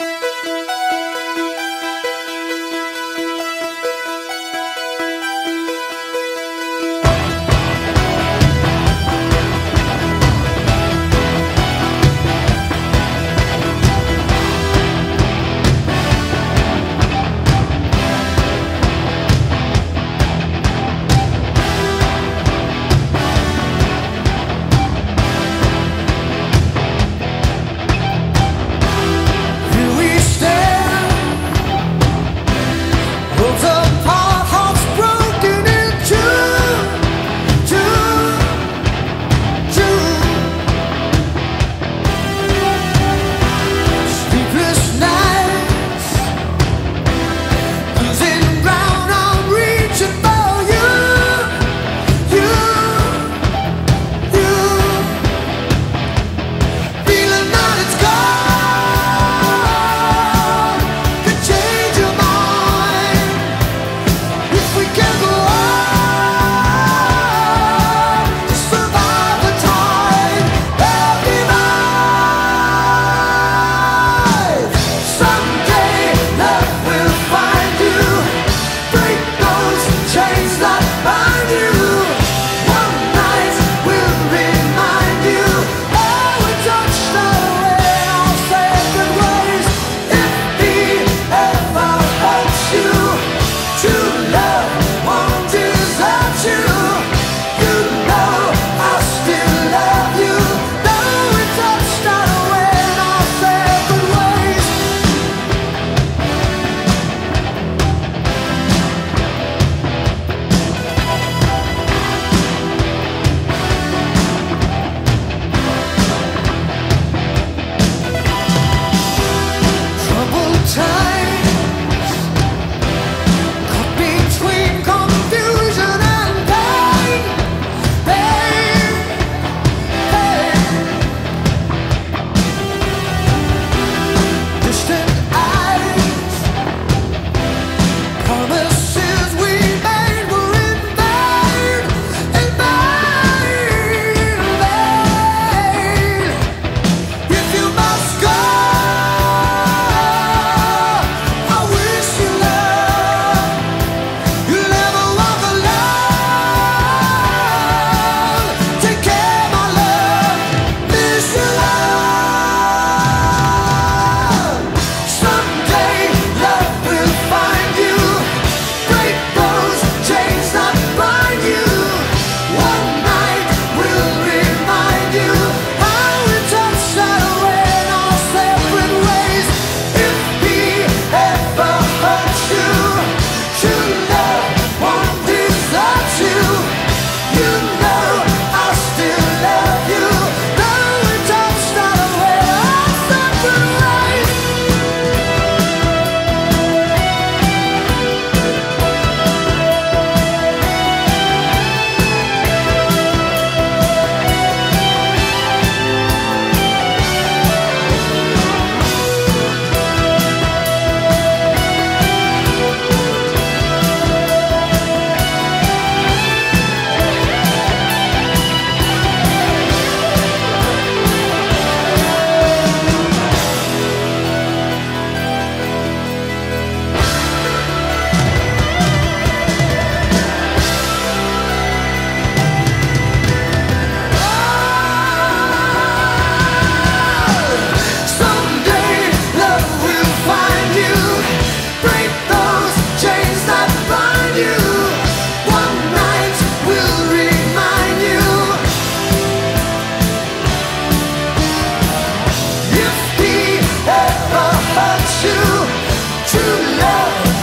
Bye. hurt you to love.